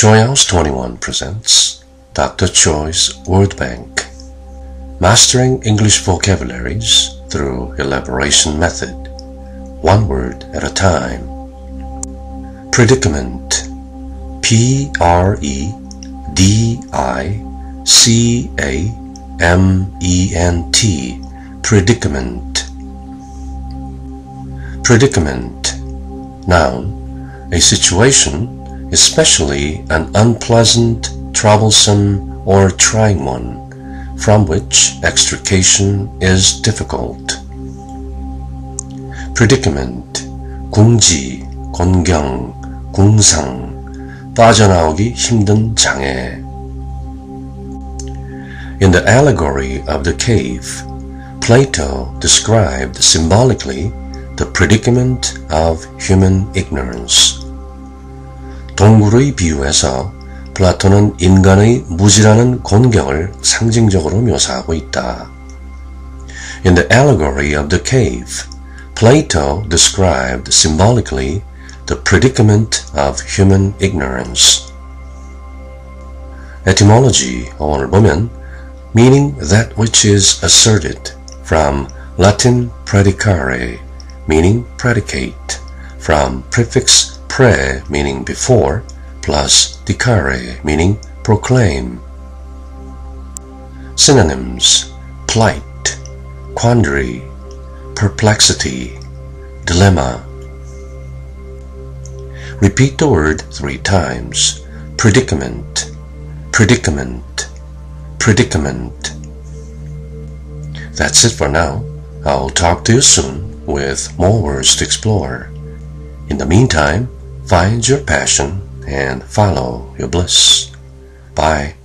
House 21 presents Dr. Choi's Word Bank Mastering English Vocabularies through Elaboration Method One word at a time Predicament P R E D I C A M E N T Predicament Predicament Noun A situation especially an unpleasant, troublesome, or trying one, from which extrication is difficult. predicament, 궁지, 곤경, 궁상, 빠져나오기 힘든 장애. In the allegory of the cave, Plato described symbolically the predicament of human ignorance. 동굴의 비유에서 플라톤은 인간의 무지라는 곤경을 상징적으로 묘사하고 있다. In the allegory of the cave, Plato described symbolically the predicament of human ignorance. Etymology 어원을 보면 meaning that which is asserted from Latin predicare meaning predicate from prefix pre meaning before, plus dicare meaning proclaim. Synonyms plight, quandary, perplexity, dilemma. Repeat the word three times. Predicament, predicament, predicament. That's it for now. I'll talk to you soon with more words to explore. In the meantime, Find your passion and follow your bliss. Bye.